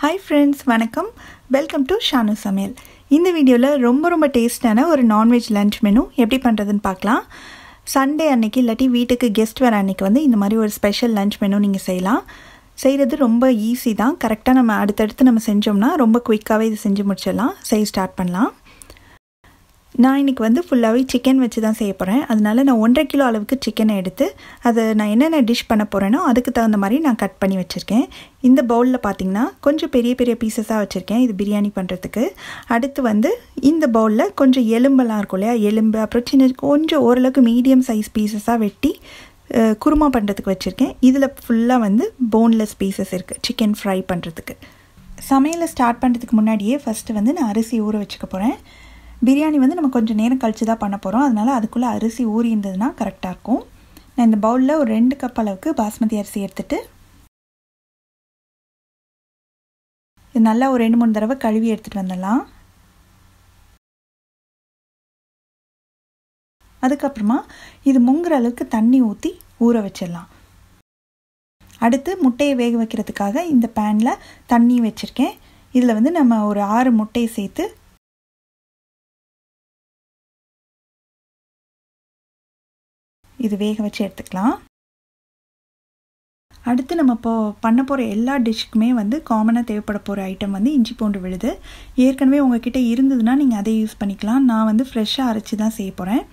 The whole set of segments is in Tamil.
ஹாய் ஃப்ரெண்ட்ஸ் வணக்கம். வெல்கம் டு ஷானு சமையல் இந்த வீடியோவில் ரொம்ப ரொம்ப டேஸ்டான ஒரு நான்வெஜ் லன்ச் மெனு எப்படி பண்ணுறதுன்னு பார்க்கலாம். சண்டே அன்னைக்கு இல்லாட்டி வீட்டுக்கு கெஸ்ட் வர அன்னைக்கு வந்து இந்த மாதிரி ஒரு ஸ்பெஷல் லன்ச் மெனு நீங்கள் செய்யலாம். செய்கிறது ரொம்ப ஈஸி தான். கரெக்டாக நம்ம அடுத்தடுத்து நம்ம செஞ்சோம்னா ரொம்ப குயிக்காகவே இது செஞ்சு முடிச்சிடலாம். செய்ய ஸ்டார்ட் பண்ணலாம். நான் இன்றைக்கி வந்து ஃபுல்லாகவே சிக்கன் வச்சு தான் செய்ய போகிறேன் அதனால நான் ஒன்றரை கிலோ அளவுக்கு சிக்கனை எடுத்து அதை நான் என்னென்ன டிஷ் பண்ண போகிறேனோ அதுக்கு தகுந்த மாதிரி நான் கட் பண்ணி வச்சுருக்கேன். இந்த பவுலில் பார்த்திங்கன்னா கொஞ்சம் பெரிய பெரிய பீசஸாக வச்சுருக்கேன் இது பிரியாணி பண்ணுறதுக்கு அடுத்து வந்து இந்த பவுலில் கொஞ்சம் எலும்பெல்லாம் இருக்கும் இல்லையா? எலும்பு அப்புறம் சின்ன கொஞ்சம் ஓரளவுக்கு மீடியம் சைஸ் பீசஸாக வெட்டி குருமா பண்ணுறதுக்கு வச்சுருக்கேன். இதில் ஃபுல்லாக வந்து போன்லெஸ் பீசஸ் இருக்குது சிக்கன் ஃப்ரை பண்ணுறதுக்கு சமையலை ஸ்டார்ட் பண்ணுறதுக்கு முன்னாடியே ஃபஸ்ட்டு வந்து நான் அரிசி ஊற வச்சுக்க போகிறேன் பிரியாணி வந்து நம்ம கொஞ்சம் நேரம் கழித்து தான் பண்ண போகிறோம் அதனால் அதுக்குள்ளே அரிசி ஊறி இருந்ததுன்னா கரெக்டாக இருக்கும். நான் இந்த பவுலில் ஒரு ரெண்டு கப் அளவுக்கு பாஸ்மதி அரிசி எடுத்துகிட்டு இது நல்லா ஒரு ரெண்டு மூணு தடவை கழுவி எடுத்துகிட்டு வந்துடலாம். அதுக்கப்புறமா இது முங்குற அளவுக்கு தண்ணி ஊற்றி ஊற வச்சிடலாம். அடுத்து முட்டையை வேக வைக்கிறதுக்காக இந்த பேனில் தண்ணி வச்சுருக்கேன். இதில் வந்து நம்ம ஒரு ஆறு முட்டையை சேர்த்து இது வேக வச்சு எடுத்துக்கலாம். அடுத்து நம்ம இப்போ பண்ண போகிற எல்லா டிஷ்க்குமே வந்து காமனாக தேவைப்பட போகிற ஐட்டம் வந்து இஞ்சி பூண்டு விழுது. ஏற்கனவே உங்ககிட்ட இருந்ததுன்னா நீங்கள் அதை யூஸ் பண்ணிக்கலாம். நான் வந்து ஃப்ரெஷ்ஷாக அரைச்சி தான் செய்ய போகிறேன்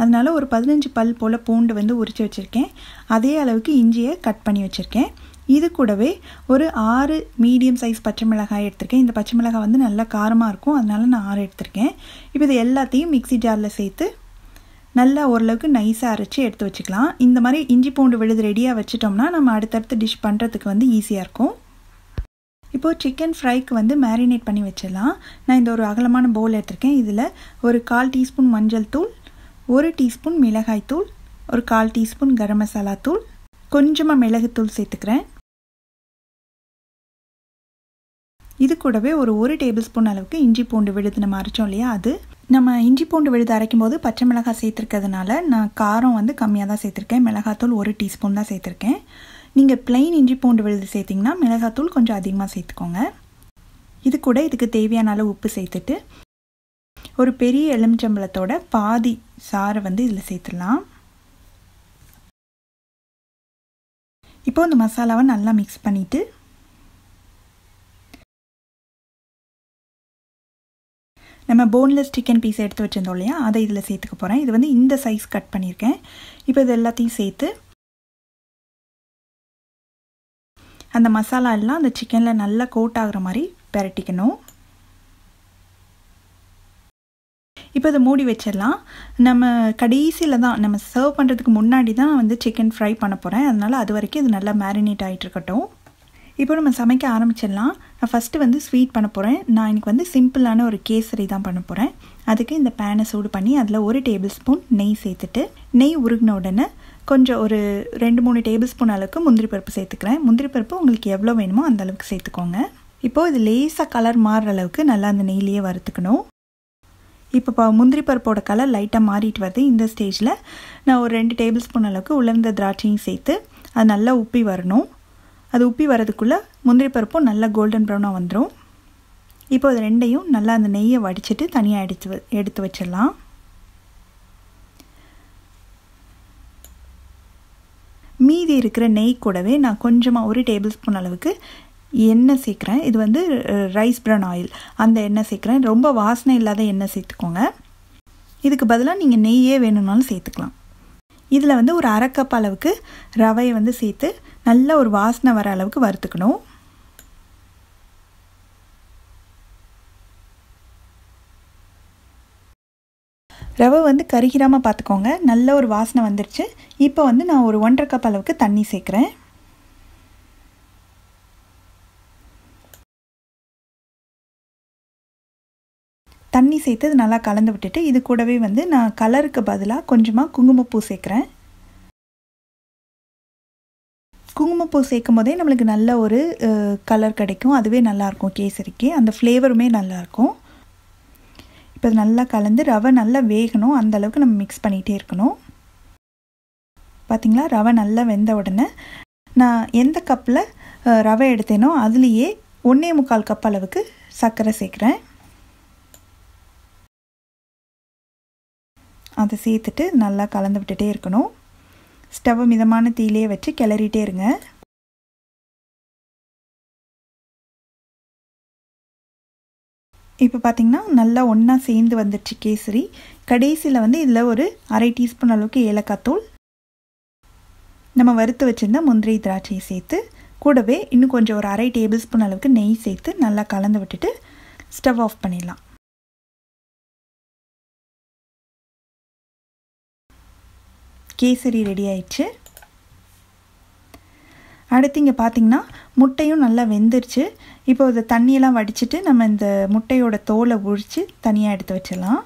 அதனால் ஒரு பதினஞ்சு பல் போல் பூண்டு வந்து உரித்து வச்சுருக்கேன். அதே அளவுக்கு இஞ்சியை கட் பண்ணி வச்சுருக்கேன். இது கூடவே ஒரு ஆறு மீடியம் சைஸ் பச்சை மிளகாய் எடுத்திருக்கேன். இந்த பச்சை மிளகாய் வந்து நல்லா காரமாக இருக்கும். அதனால நான் ஆறு எடுத்திருக்கேன். இப்போ இது எல்லாத்தையும் மிக்சி ஜாரில் சேர்த்து நல்லா ஓரளவுக்கு நைஸாக அரைச்சி எடுத்து வச்சுக்கலாம். இந்த மாதிரி இஞ்சி பூண்டு விழுது ரெடியாக வச்சுட்டோம்னா நம்ம அடுத்தடுத்து டிஷ் பண்ணுறதுக்கு வந்து ஈஸியாக இருக்கும். இப்போது சிக்கன் ஃப்ரைக்கு வந்து மேரினேட் பண்ணி வச்சிடலாம். நான் இந்த ஒரு அகலமான பவுல் எடுத்திருக்கேன். இதில் ஒரு கால் டீஸ்பூன் மஞ்சள் தூள் ஒரு டீஸ்பூன் மிளகாய் தூள் ஒரு கால் டீஸ்பூன் கரம் மசாலா தூள் கொஞ்சமாக மிளகுத்தூள் சேர்த்துக்கிறேன். இது கூடவே ஒரு ஒரு டேபிள் ஸ்பூன் அளவுக்கு இஞ்சி பூண்டு விழுது நம்ம அரைச்சோம் இல்லையா? அது நம்ம இஞ்சி பூண்டு விழுது அரைக்கும் போது பச்சை மிளகாய் சேர்த்துருக்கிறதுனால நான் காரம் வந்து கம்மியாக தான் சேர்த்துருக்கேன். மிளகாத்தூள் ஒரு டீஸ்பூன் தான் சேர்த்துருக்கேன். நீங்கள் பிளெயின் இஞ்சி பூண்டு விழுது சேர்த்திங்கன்னா மிளகாத்தூள் கொஞ்சம் அதிகமாக சேர்த்துக்கோங்க. இது கூட இதுக்கு தேவையான அளவு உப்பு சேர்த்துட்டு ஒரு பெரிய எலுமிச்சம்பழத்தோட பாதி சாரை வந்து இதில் சேர்த்துடலாம். இப்போ இந்த மசாலாவை நல்லா மிக்ஸ் பண்ணிவிட்டு நம்ம போன்லெஸ் சிக்கன் பீஸ் எடுத்து வச்சுருந்தோம் இல்லையா? அதை இதில் சேர்த்துக்க போகிறேன் இது வந்து இந்த சைஸ் கட் பண்ணியிருக்கேன். இப்போ இது எல்லாத்தையும் சேர்த்து அந்த மசாலா எல்லாம் அந்த சிக்கனில் நல்லா கோட் ஆகிற மாதிரி பெரட்டிக்கணும். இப்போ இதை மூடி வச்சிடலாம். நம்ம கடைசியில் தான் நம்ம சர்வ் பண்ணுறதுக்கு முன்னாடி தான் வந்து சிக்கன் ஃப்ரை பண்ண போகிறேன் அதனால் அது வரைக்கும் இது நல்லா மேரினேட் ஆகிட்டு இருக்கட்டும். இப்போ நம்ம சமைக்க ஆரம்பிச்சிடலாம். நான் ஃபஸ்ட்டு வந்து ஸ்வீட் பண்ண போகிறேன் நான் இன்றைக்கி வந்து சிம்பிளான ஒரு கேசரி தான் பண்ண போகிறேன் அதுக்கு இந்த பேனை சூடு பண்ணி அதில் ஒரு டேபிள் ஸ்பூன் நெய் சேர்த்துட்டு நெய் உருகின உடனே கொஞ்சம் ஒரு ரெண்டு மூணு டேபிள் ஸ்பூன் அளவுக்கு முந்திரி பருப்பு சேர்த்துக்கிறேன். முந்திரி பருப்பு உங்களுக்கு எவ்வளோ வேணுமோ அந்த அளவுக்கு சேர்த்துக்கோங்க. இப்போது இது லேசாக கலர் மாறுற அளவுக்கு நல்லா அந்த நெய்லேயே வறுத்துக்கணும். இப்போ முந்திரி பருப்போட கலர் லைட்டாக மாறிட்டு வருது. இந்த ஸ்டேஜில் நான் ஒரு ரெண்டு டேபிள் ஸ்பூன் அளவுக்கு உலர்ந்த திராட்சையும் சேர்த்து அது நல்லா உப்பி வரணும். அது உப்பி வரதுக்குள்ளே முந்திரி பருப்பும் நல்லா கோல்டன் ப்ரௌனாக வந்துடும் இப்போ அது ரெண்டையும் நல்லா அந்த நெய்யை வடிச்சிட்டு தனியாக எடுத்து எடுத்து வச்சிடலாம். மீதி இருக்கிற நெய் கூடவே நான் கொஞ்சமாக ஒரு டேபிள் ஸ்பூன் அளவுக்கு எண்ணெய் சேர்க்குறேன். இது வந்து ரைஸ் ப்ரௌன் ஆயில் அந்த எண்ணெய் சேர்க்குறேன். ரொம்ப வாசனை இல்லாத எண்ணெய் சேர்த்துக்கோங்க. இதுக்கு பதிலாக நீங்கள் நெய்யே வேணும்னாலும் சேர்த்துக்கலாம். இதில் வந்து ஒரு அரை கப் அளவுக்கு ரவையை வந்து சேர்த்து நல்ல ஒரு வாசனை வர அளவுக்கு வறுத்துக்கணும். ரவை வந்து கருகிராமல் பார்த்துக்கோங்க நல்ல ஒரு வாசனை வந்துருச்சு. இப்போ வந்து நான் ஒரு ஒன்றரை கப் அளவுக்கு தண்ணி சேர்க்குறேன். தண்ணி சேர்த்து நல்லா கலந்து விட்டுட்டு இது கூடவே வந்து நான் கலருக்கு பதிலாக கொஞ்சமாக குங்குமப்பூ சேர்க்குறேன். குங்குமப்பூ சேர்க்கும் போதே நம்மளுக்கு நல்ல ஒரு கலர் கிடைக்கும். அதுவே நல்லாயிருக்கும் கேசரிக்கு. அந்த ஃப்ளேவருமே நல்லாயிருக்கும். இப்போ அது நல்லா கலந்து ரவை நல்லா வேகணும். அந்த அளவுக்கு நம்ம மிக்ஸ் பண்ணிகிட்டே இருக்கணும். பார்த்திங்களா ரவை நல்லா வெந்த உடனே நான் எந்த கப்பில் ரவை எடுத்தேனோ அதுலேயே ஒன்றே முக்கால் கப் அளவுக்கு சர்க்கரை சேர்க்குறேன். அதை சேர்த்துட்டு நல்லா கலந்து விட்டுட்டே இருக்கணும். ஸ்டவ் மிதமான தீயிலே வச்சு கிளறிட்டே இருங்க. இப்போ பார்த்திங்கன்னா நல்லா ஒன்றா சேர்ந்து வந்துடுச்சு கேசரி. கடைசியில் வந்து இதில் ஒரு அரை டீஸ்பூன் அளவுக்கு ஏலக்காய் தூள். நம்ம வறுத்து வச்சுருந்த முந்திரி திராட்சையை சேர்த்து கூடவே இன்னும் கொஞ்சம் ஒரு அரை டேபிள் ஸ்பூன் அளவுக்கு நெய் சேர்த்து நல்லா கலந்து விட்டுட்டு ஸ்டவ் ஆஃப் பண்ணிடலாம். கேசரி ரெடி ஆயிடுச்சு. அடுத்து இங்கே பார்த்திங்கன்னா முட்டையும் நல்லா வெந்துருச்சு. இப்போ இதை தண்ணியெல்லாம் வடிச்சிட்டு நம்ம இந்த முட்டையோட தோலை உரித்து தனியாக எடுத்து வச்சிடலாம்.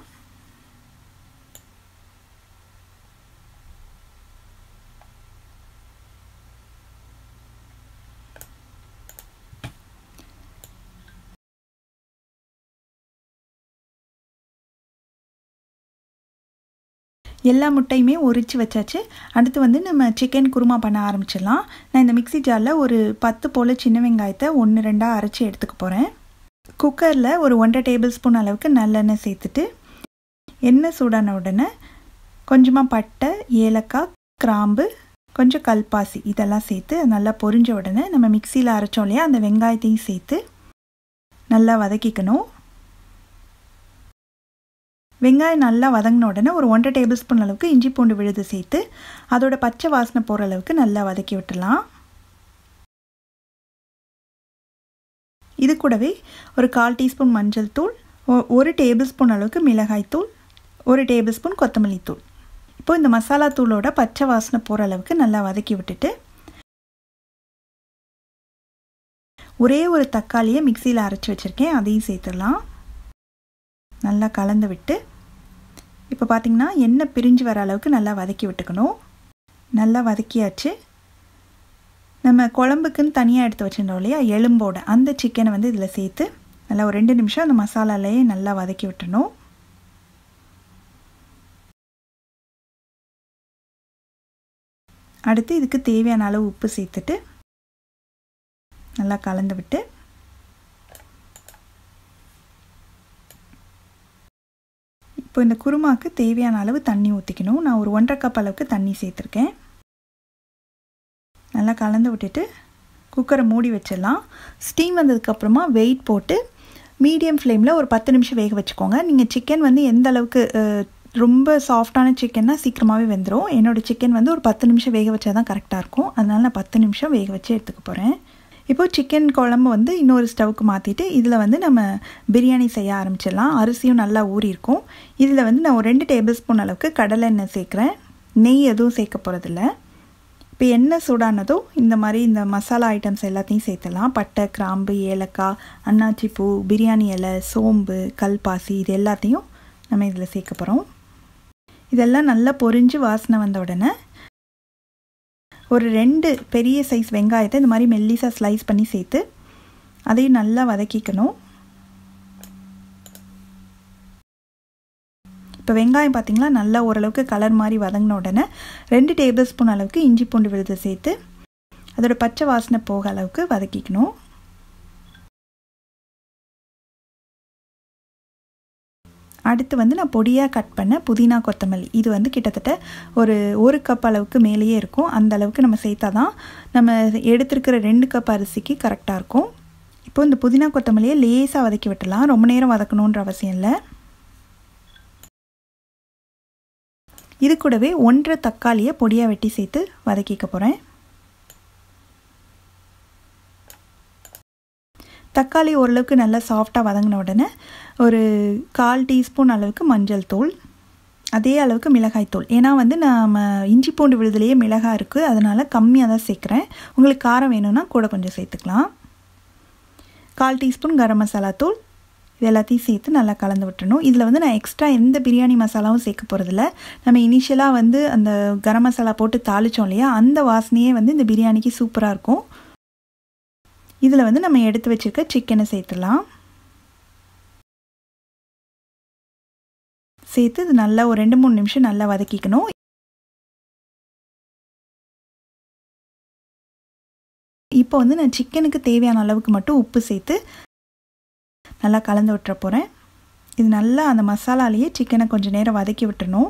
எல்லா முட்டையுமே உரித்து வச்சாச்சு. அடுத்து வந்து நம்ம சிக்கன் குருமா பண்ண ஆரம்பிச்சிடலாம். நான் இந்த மிக்சி ஜாரில் ஒரு பத்து போல் சின்ன வெங்காயத்தை ஒன்று ரெண்டாக அரைச்சி எடுத்துக்க போகிறேன் குக்கரில் ஒரு ஒன்றரை டேபிள் ஸ்பூன் அளவுக்கு நல்லெண்ணெய் சேர்த்துட்டு எண்ணெய் சூடான உடனே கொஞ்சமாக பட்டை ஏலக்காய் கிராம்பு கொஞ்சம் கல்பாசி இதெல்லாம் சேர்த்து நல்லா பொரிஞ்ச உடனே நம்ம மிக்சியில் அரைச்சோம் இல்லையா அந்த வெங்காயத்தையும் சேர்த்து நல்லா வதக்கிக்கணும். வெங்காயம் நல்லா வதங்கின உடனே ஒரு ஒன்றரை டேபிள் ஸ்பூன் அளவுக்கு இஞ்சி பூண்டு விழுது சேர்த்து அதோட பச்சை வாசனை போகிற அளவுக்கு நல்லா வதக்கி விட்டுலாம் இது கூடவே ஒரு கால் டீஸ்பூன் மஞ்சள் தூள் ஒரு டேபிள் ஸ்பூன் அளவுக்கு மிளகாய் தூள் ஒரு டேபிள் ஸ்பூன் கொத்தமல்லி தூள். இப்போ இந்த மசாலா தூளோட பச்சை வாசனை போகிற அளவுக்கு நல்லா வதக்கி விட்டுட்டு ஒரே ஒரு தக்காளியை மிக்சியில் அரைச்சி வச்சுருக்கேன் அதையும் சேர்த்துடலாம். நல்லா கலந்து விட்டு இப்போ பார்த்திங்கன்னா எண்ணெய் பிரிஞ்சு வர அளவுக்கு நல்லா வதக்கி விட்டுக்கணும். நல்லா வதக்கியாச்சு. நம்ம குழம்புக்குன்னு தனியாக எடுத்து வச்சுருந்தோம் இல்லையா? எலும்போட அந்த சிக்கனை வந்து இதில் சேர்த்து நல்லா ஒரு ரெண்டு நிமிஷம் அந்த மசாலாலேயே நல்லா வதக்கி விட்டுணும் அடுத்து இதுக்கு தேவையான அளவு உப்பு சேர்த்துட்டு நல்லா கலந்து விட்டு இப்போ இந்த குருமாவுக்கு தேவையான அளவு தண்ணி ஊற்றிக்கணும் நான் ஒரு ஒன்றரை கப் அளவுக்கு தண்ணி சேர்த்துருக்கேன். நல்லா கலந்து விட்டுட்டு குக்கரை மூடி வச்சிடலாம். ஸ்டீம் வந்ததுக்கப்புறமா வெயிட் போட்டு மீடியம் ஃப்ளேமில் ஒரு பத்து நிமிஷம் வேக வச்சுக்கோங்க. நீங்கள் சிக்கன் வந்து எந்த அளவுக்கு ரொம்ப சாஃப்டான சிக்கன்னா சீக்கிரமாகவே வெந்துடும் என்னோடய சிக்கன் வந்து ஒரு பத்து நிமிஷம் வேக வச்சா தான் கரெக்டாக இருக்கும். அதனால் நான் பத்து நிமிஷம் வேக வச்சு எடுத்துக்க போகிறேன் இப்போது சிக்கன் குழம்பு வந்து இன்னொரு ஸ்டவ்க்கு மாற்றிட்டு இதில் வந்து நம்ம பிரியாணி செய்ய ஆரம்பிச்சிடலாம். அரிசியும் நல்லா ஊறியிருக்கும். இதில் வந்து நான் ஒரு ரெண்டு டேபிள் ஸ்பூன் அளவுக்கு கடலை எண்ணெய் சேர்க்குறேன். நெய் எதுவும் சேர்க்க போகிறதில்ல இப்போ எண்ணெய் சூடானதோ இந்த மாதிரி இந்த மசாலா ஐட்டம்ஸ் எல்லாத்தையும் சேர்த்துலாம் பட்டை கிராம்பு ஏலக்காய் அன்னாச்சி பூ பிரியாணி இலை சோம்பு கல்பாசி இது எல்லாத்தையும் நம்ம இதில் சேர்க்க போகிறோம் இதெல்லாம் நல்லா பொரிஞ்சு வாசனை வந்த உடனே ஒரு ரெண்டு பெரிய சைஸ் வெங்காயத்தை இந்த மாதிரி மெல்லிசாக ஸ்லைஸ் பண்ணி சேர்த்து அதையும் நல்லா வதக்கிக்கணும். இப்போ வெங்காயம் பார்த்திங்களா நல்லா ஓரளவுக்கு கலர் மாதிரி வதங்கின உடனே ரெண்டு டேபிள் ஸ்பூன் அளவுக்கு இஞ்சி பூண்டு விழுது சேர்த்து அதோட பச்சை வாசனை போக அளவுக்கு வதக்கிக்கணும். அடுத்து வந்து நான் பொடியாக கட் பண்ண புதினா கொத்தமல்லி. இது வந்து கிட்டத்தட்ட ஒரு ஒரு கப் அளவுக்கு மேலேயே இருக்கும். அந்த அளவுக்கு நம்ம சேர்த்தா தான் நம்ம எடுத்துருக்கிற ரெண்டு கப் அரிசிக்கு கரெக்டாக இருக்கும். இப்போ இந்த புதினா கொத்தமல்லியை லேசாக வதக்கி விட்டுலாம் ரொம்ப நேரம் வதக்கணுன்ற அவசியம் இல்லை. இது கூடவே ஒன்றரை தக்காளியை பொடியாக வெட்டி சேர்த்து வதக்கிக்க போகிறேன் தக்காளி ஓரளவுக்கு நல்லா சாஃப்டாக வதங்கின உடனே ஒரு கால் டீஸ்பூன் அளவுக்கு மஞ்சள் தூள் அதே அளவுக்கு மிளகாய் தூள். ஏன்னா வந்து நம்ம இஞ்சி பூண்டு விழுதுலேயே மிளகாய் இருக்குது அதனால் கம்மியாக தான் சேர்க்குறேன். உங்களுக்கு காரம் வேணும்னா கூட கொஞ்சம் சேர்த்துக்கலாம். கால் டீஸ்பூன் கரம் மசாலா தூள். இது எல்லாத்தையும் சேர்த்து நல்லா கலந்து விட்டுறணும். இதில் வந்து நான் எக்ஸ்ட்ரா எந்த பிரியாணி மசாலாவும் சேர்க்க போகிறதில்ல நம்ம இனிஷியலாக வந்து அந்த கரம் மசாலா போட்டு தாளித்தோம் இல்லையா அந்த வாசனையே வந்து இந்த பிரியாணிக்கு சூப்பராக இருக்கும். இதில் வந்து நம்ம எடுத்து வச்சுருக்க சிக்கனை சேர்த்துலாம் சேர்த்து இது நல்லா ஒரு ரெண்டு மூணு நிமிஷம் நல்லா வதக்கிக்கணும். இப்போ வந்து நான் சிக்கனுக்கு தேவையான அளவுக்கு மட்டும் உப்பு சேர்த்து நல்லா கலந்து விட்டுற போகிறேன் இது நல்லா அந்த மசாலாலேயே சிக்கனை கொஞ்சம் நேரம் வதக்கி விட்டுறணும்.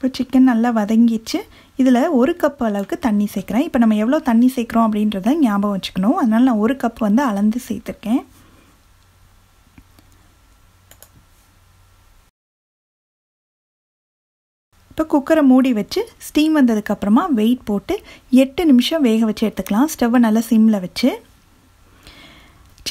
இப்போ சிக்கன் நல்லா வதங்கிச்சு இதில் ஒரு கப் அளவுக்கு தண்ணி சேர்க்குறேன். இப்போ நம்ம எவ்வளோ தண்ணி சேர்க்குறோம் அப்படின்றத ஞாபகம் வச்சுக்கணும். அதனால் நான் ஒரு கப் வந்து அளந்து சேர்த்துருக்கேன். இப்போ குக்கரை மூடி வச்சு ஸ்டீம் வந்ததுக்கப்புறமா வெயிட் போட்டு எட்டு நிமிஷம் வேக வச்சு எடுத்துக்கலாம். ஸ்டவ்வை நல்லா சிம்மில் வச்சு.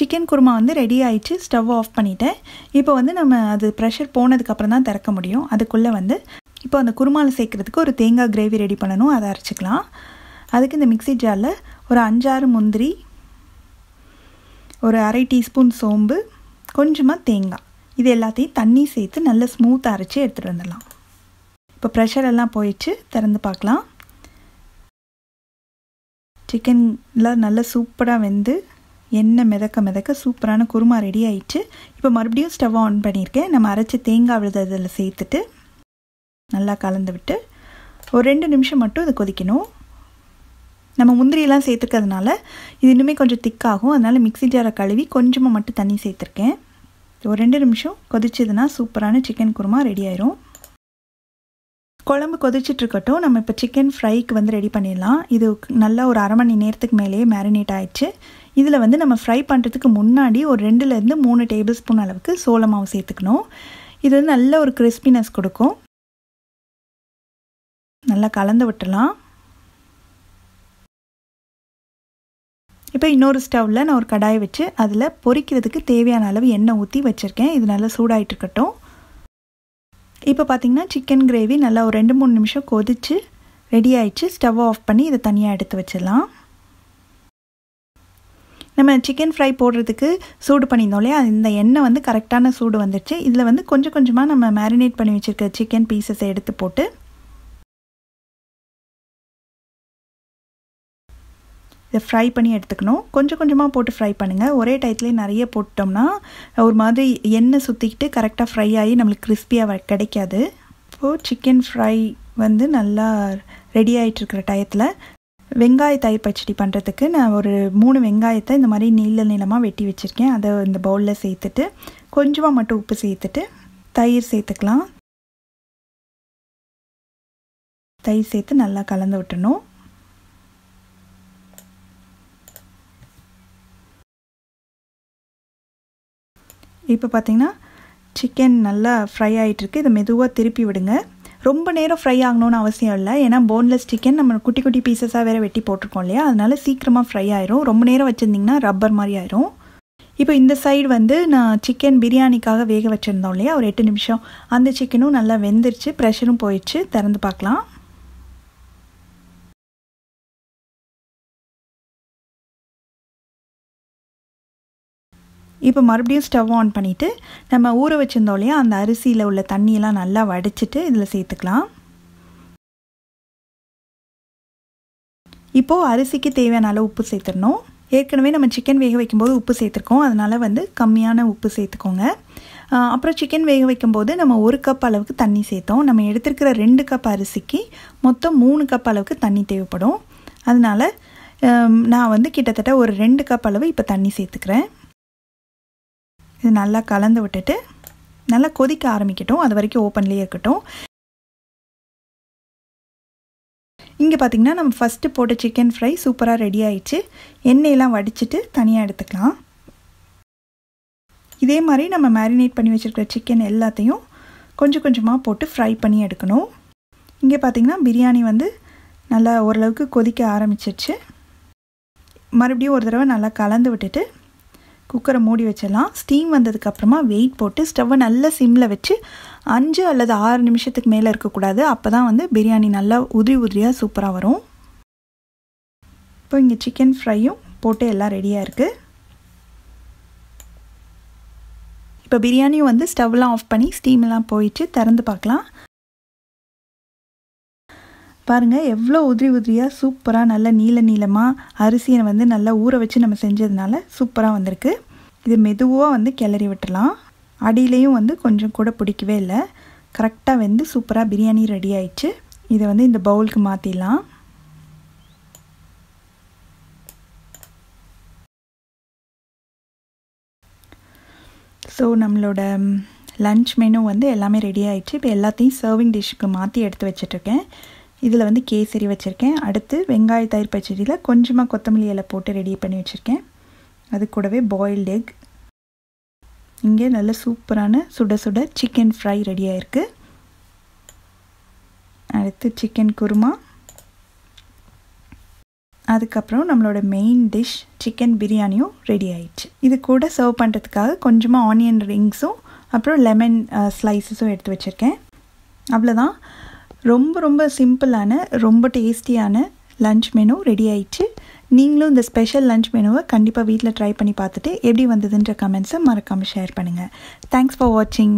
சிக்கன் குருமா வந்து ரெடி ஆயிடுச்சு. ஸ்டவ் ஆஃப் பண்ணிவிட்டேன் இப்போ வந்து நம்ம அது ப்ரெஷர் போனதுக்கப்புறம் தான் திறக்க முடியும். அதுக்குள்ளே வந்து இப்போ அந்த குருமாவில் சேர்க்குறதுக்கு ஒரு தேங்காய் கிரேவி ரெடி பண்ணணும். அதை அரைச்சிக்கலாம். அதுக்கு இந்த மிக்சி ஜாரில் ஒரு அஞ்சாறு முந்திரி ஒரு அரை டீஸ்பூன் சோம்பு கொஞ்சமாக தேங்காய். இது எல்லாத்தையும் தண்ணி சேர்த்து நல்லா ஸ்மூத்தாக அரைச்சி எடுத்துகிட்டு வந்துடலாம். இப்போ ப்ரெஷர் எல்லாம் போயிடுச்சு. திறந்து பார்க்கலாம். சிக்கனில் நல்லா சூப்பராக வெந்து எண்ணெய் மிதக்க மிதக்க சூப்பரான குருமா ரெடி ஆயிடுச்சு. இப்போ மறுபடியும் ஸ்டவ் ஆன் பண்ணியிருக்கேன். நம்ம அரைச்சி தேங்காய் விழுது அதில் சேர்த்துட்டு நல்லா கலந்து விட்டு ஒரு ரெண்டு நிமிஷம் மட்டும் இது கொதிக்கணும். நம்ம முந்திரியெல்லாம் சேர்த்துக்கிறதுனால இது இன்னுமே கொஞ்சம் திக்காகும். அதனால் மிக்சி ஜாரை கழுவி கொஞ்சமாக மட்டும் தண்ணி சேர்த்துருக்கேன். ஒரு ரெண்டு நிமிஷம் கொதிச்சதுன்னா சூப்பரான சிக்கன் குருமா ரெடி ஆயிரும். குழம்பு கொதிச்சிட்ருக்கட்டும் நம்ம இப்போ சிக்கன் ஃப்ரைக்கு வந்து ரெடி பண்ணிடலாம். இது நல்லா ஒரு அரை மணி நேரத்துக்கு மேலேயே மேரினேட் ஆயிடுச்சு. இதில் வந்து நம்ம ஃப்ரை பண்ணுறதுக்கு முன்னாடி ஒரு ரெண்டுலேருந்து மூணு டேபிள் ஸ்பூன் அளவுக்கு சோளமாவு சேர்த்துக்கணும். இது வந்து நல்ல ஒரு கிறிஸ்பினஸ் கொடுக்கும். நல்லா கலந்து விட்டுலாம். இப்போ இன்னொரு ஸ்டவ்வில் நான் ஒரு கடாயை வச்சு அதில் பொரிக்கிறதுக்கு தேவையான அளவு எண்ணெய் ஊற்றி வச்சுருக்கேன். இது நல்லா சூடாகிட்டு இருக்கட்டும். இப்போ பார்த்திங்கன்னா சிக்கன் கிரேவி நல்லா ஒரு ரெண்டு மூணு நிமிஷம் கொதித்து ரெடி ஆயிடுச்சு. ஸ்டவ் ஆஃப் பண்ணி இதை தனியாக எடுத்து வச்சிடலாம். நம்ம சிக்கன் ஃப்ரை போடுறதுக்கு சூடு பண்ணியிருந்தோம் இல்லையா? இந்த எண்ணெய் வந்து கரெக்டான சூடு வந்துடுச்சு. இதில் வந்து கொஞ்சம் கொஞ்சமாக நம்ம மேரினேட் பண்ணி வச்சுருக்க சிக்கன் பீசஸை எடுத்து போட்டு இதை ஃப்ரை பண்ணி எடுத்துக்கணும். கொஞ்சம் கொஞ்சமாக போட்டு ஃப்ரை பண்ணுங்கள் ஒரே டயத்துலேயே நிறைய போட்டோம்னா ஒரு மாதிரி எண்ணெய் சுற்றிக்கிட்டு கரெக்டாக ஃப்ரை ஆகி நம்மளுக்கு கிறிஸ்பியாக கிடைக்காது. இப்போது சிக்கன் ஃப்ரை வந்து நல்லா ரெடி ஆகிட்டுருக்கிற டயத்தில் வெங்காய தயிர் பச்சடி பண்ணுறதுக்கு நான் ஒரு மூணு வெங்காயத்தை இந்த மாதிரி நீள நீளமாக வெட்டி வச்சுருக்கேன். அதை இந்த பவுலில் சேர்த்துட்டு கொஞ்சமாக மட்டும் உப்பு சேர்த்துட்டு தயிர் சேர்த்துக்கலாம். தயிர் சேர்த்து நல்லா கலந்து விட்டணும் இப்போ பார்த்திங்கன்னா சிக்கன் நல்லா ஃப்ரை ஆகிட்டுருக்கு இதை மெதுவாக திருப்பி விடுங்க. ரொம்ப நேரம் ஃப்ரை ஆகணும்னு அவசியம் இல்லை. ஏன்னா போன்லெஸ் சிக்கன் நம்ம குட்டி குட்டி பீசஸாக வேறு வெட்டி போட்டிருக்கோம் இல்லையா? அதனால சீக்கிரமாக ஃப்ரை ஆயிரும். ரொம்ப நேரம் வச்சுருந்திங்கன்னா ரப்பர் மாதிரி ஆயிரும். இப்போ இந்த சைடு வந்து நான் சிக்கன் பிரியாணிக்காக வேக வச்சுருந்தோம் இல்லையா? ஒரு எட்டு நிமிஷம். அந்த சிக்கனும் நல்லா வெந்துருச்சு ப்ரெஷரும் போயிடுச்சு. திறந்து பார்க்கலாம். இப்போ மறுபடியும் ஸ்டவ் ஆன் பண்ணிவிட்டு நம்ம ஊற வச்சுருந்தோம் இல்லையா அந்த அரிசியில் உள்ள தண்ணியெல்லாம் நல்லா வடிச்சிட்டு இதில் சேர்த்துக்கலாம். இப்போது அரிசிக்கு தேவையான அளவு உப்பு சேர்த்துடணும். ஏற்கனவே நம்ம சிக்கன் வேக வைக்கும்போது உப்பு சேர்த்துருக்கோம். அதனால் வந்து கம்மியான உப்பு சேர்த்துக்கோங்க. அப்புறம் சிக்கன் வேக வைக்கும்போது நம்ம ஒரு கப் அளவுக்கு தண்ணி சேர்த்தோம். நம்ம எடுத்துருக்கிற ரெண்டு கப் அரிசிக்கு மொத்தம் மூணு கப் அளவுக்கு தண்ணி தேவைப்படும். அதனால் நான் வந்து கிட்டத்தட்ட ஒரு ரெண்டு கப் அளவு இப்போ தண்ணி சேர்த்துக்கிறேன். இது நல்லா கலந்து விட்டுட்டு நல்லா கொதிக்க ஆரம்பிக்கட்டும். அது வரைக்கும் ஓப்பன்லேயே இருக்கட்டும். இங்கே பார்த்திங்கன்னா நம்ம ஃபஸ்ட்டு போட்ட சிக்கன் ஃப்ரை சூப்பராக ரெடி ஆயிடுச்சு. எண்ணெயெல்லாம் வடிச்சிட்டு தனியாக எடுத்துக்கலாம். இதே மாதிரி நம்ம மேரினேட் பண்ணி வச்சுருக்கிற சிக்கன் எல்லாத்தையும் கொஞ்சம் கொஞ்சமாக போட்டு ஃப்ரை பண்ணி எடுக்கணும். இங்கே பார்த்திங்கன்னா பிரியாணி வந்து நல்லா ஓரளவுக்கு கொதிக்க ஆரம்பிச்சிருச்சு. மறுபடியும் ஒரு தடவை நல்லா கலந்து விட்டுட்டு குக்கரை மூடி வச்சிடலாம் ஸ்டீம் வந்ததுக்கப்புறமா வெயிட் போட்டு ஸ்டவ்வை நல்ல சிம்மில் வச்சு அஞ்சு அல்லது ஆறு நிமிஷத்துக்கு மேலே இருக்கக்கூடாது. அப்போ தான் வந்து பிரியாணி நல்லா உதிரி உதிரியாக சூப்பராக வரும். இப்போ இங்கே சிக்கன் ஃப்ரையும் போட்டு எல்லாம் ரெடியாக இருக்குது இப்போ பிரியாணியும் வந்து ஸ்டவ்லாம் ஆஃப் பண்ணி ஸ்டீம்லாம் போயிடுச்சு. திறந்து பார்க்கலாம். பாருங்கள் எவ்வளோ உதிரி உதிரியாக சூப்பராக நல்ல நீள நீளமாக அரிசியை வந்து நல்லா ஊற வச்சு நம்ம செஞ்சதுனால சூப்பராக வந்திருக்கு. இது மெதுவாக வந்து கிளறி விட்டுலாம் அடியிலையும் வந்து கொஞ்சம் கூட பிடிக்கவே இல்லை. கரெக்டாக வந்து சூப்பராக பிரியாணி ரெடி ஆயிடுச்சு. இதை வந்து இந்த பவுலுக்கு மாற்றிடலாம் ஸோ நம்மளோட லன்ச் மெனு வந்து எல்லாமே ரெடி ஆகிடுச்சு இப்போ எல்லாத்தையும் சர்விங் டிஷ்ஷுக்கு மாற்றி எடுத்து வச்சிட்ருக்கேன் இதில் வந்து கேசரி வச்சுருக்கேன். அடுத்து வெங்காய தயிர் பச்சடியில் கொஞ்சமாக கொத்தமல்லி இலை போட்டு ரெடி பண்ணி வச்சுருக்கேன். அது கூடவே பாயில்டு எக் இங்கே நல்ல சூப்பரான சுட சுட சிக்கன் ஃப்ரை ரெடி ஆயிருக்கு. அடுத்து சிக்கன் குருமா. அதுக்கப்புறம் நம்மளோட மெயின் டிஷ் சிக்கன் பிரியாணியும் ரெடி ஆயிடுச்சு. இது கூட சர்வ் பண்ணுறதுக்காக கொஞ்சமாக ஆனியன் ரிங்ஸும் அப்புறம் லெமன் ஸ்லைசஸும் uh, எடுத்து வச்சுருக்கேன். அவ்வளோதான் ரொம்ப ரொம்ப சிம்பிளான ரொம்ப டேஸ்டியான லன்ச் மெனு ரெடி ஆயிடுச்சு. நீங்களும் இந்த ஸ்பெஷல் லன்ச் மெனுவை கண்டிப்பாக வீட்டில் ட்ரை பண்ணி பார்த்துட்டு எப்படி வந்ததுன்ற கமெண்ட்ஸை மறக்காமல் ஷேர் பண்ணுங்கள் தேங்க்ஸ் ஃபார் வாட்சிங்